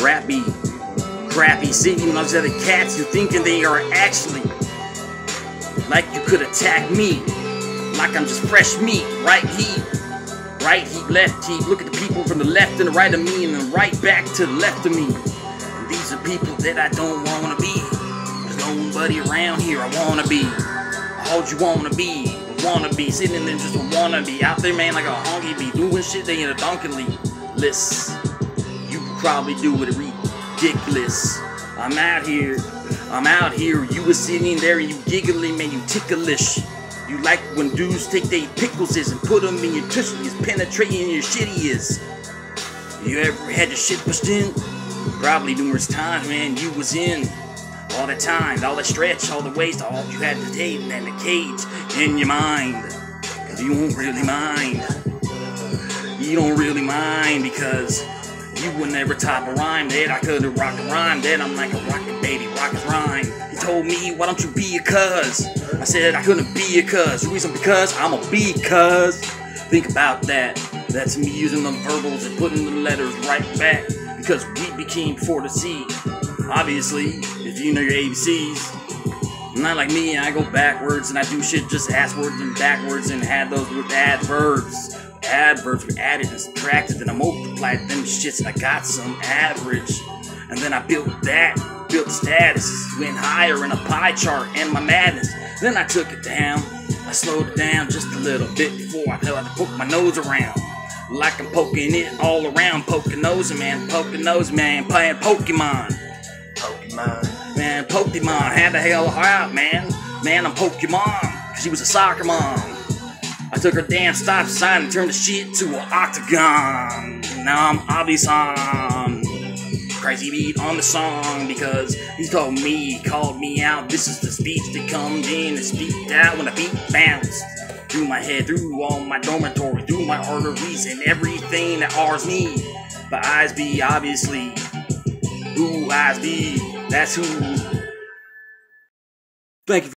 Rappy, crappy, seeing those other cats you thinking they are actually like you could attack me, like I'm just fresh meat, right heat, right heat, left heat. Look at the people from the left and the right of me, and then right back to the left of me. And these are people that I don't wanna be. There's nobody around here I wanna be. All you wanna be, wanna be, sitting there just a wanna be out there, man, like a honky be doing shit they in a donkey list. Probably do it ridiculous. I'm out here, I'm out here. You was sitting there, and you giggling, man, you ticklish. You like when dudes take they pickles and put them in your tushies, penetrating your shitty is. You ever had your shit pushed in? Probably numerous times, man. You was in all the time, all the stretch, all the waste, all you had to take, man, the cage in your mind. Cause you won't really mind. You don't really mind because you would never top a rhyme that I couldn't rock a rhyme that I'm like a rocket baby, rocket rhyme. He told me, why don't you be a cuz? I said I couldn't be a cuz. Reason because I'm a be cuz. Think about that. That's me using the verbals and putting the letters right back. Because we became before the C. Obviously, if you know your ABCs. Not like me, I go backwards and I do shit just asswards and backwards and had those with adverbs. Adverbs were added and subtracted, and I multiplied them shits and I got some average. And then I built that, built status, went higher in a pie chart and my madness. Then I took it down, I slowed it down just a little bit before I out to poke my nose around. Like I'm poking it all around, poking nose man, poking nose man, playing Pokemon. Pokemon. Man, Pokemon had the hell out, man. Man, I'm Pokemon. She was a soccer mom. I took her damn stop sign and turned the shit to an octagon. Now I'm obvious on crazy beat on the song because he told me, he called me out. This is the speech that comes in and speaked out when the beat bounced through my head, through all my dormitory, through my arteries and everything that ours me. But eyes be obviously who eyes be. That's who. Thank you.